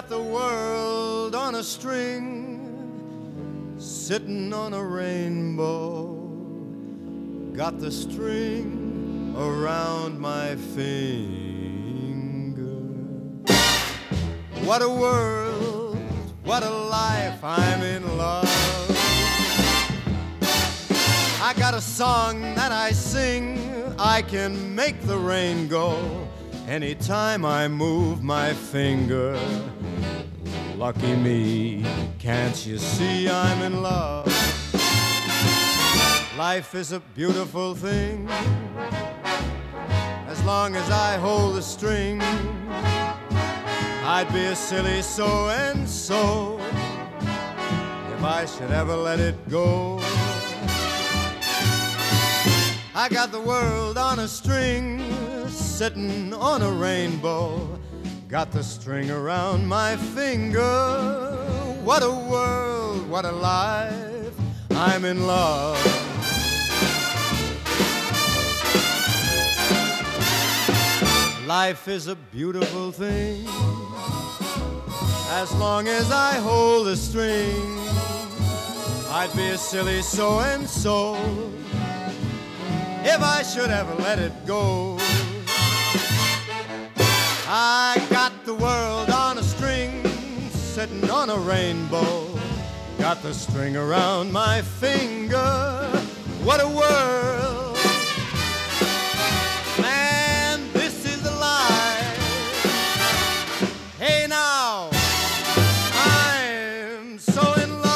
got the world on a string, sitting on a rainbow. Got the string around my finger. What a world, what a life, I'm in love. I got a song that I sing, I can make the rain go anytime I move my finger. Lucky me, can't you see I'm in love? Life is a beautiful thing as long as I hold the string. I'd be a silly so and so if I should ever let it go. I got the world on a string, sitting on a rainbow. Got the string around my finger. What a world, what a life. I'm in love. Life is a beautiful thing as long as I hold the string. I'd be a silly so and so if I should ever let it go. Sitting on a rainbow. Got the string around my finger. What a world! Man, this is a life. Hey now, I'm so in love.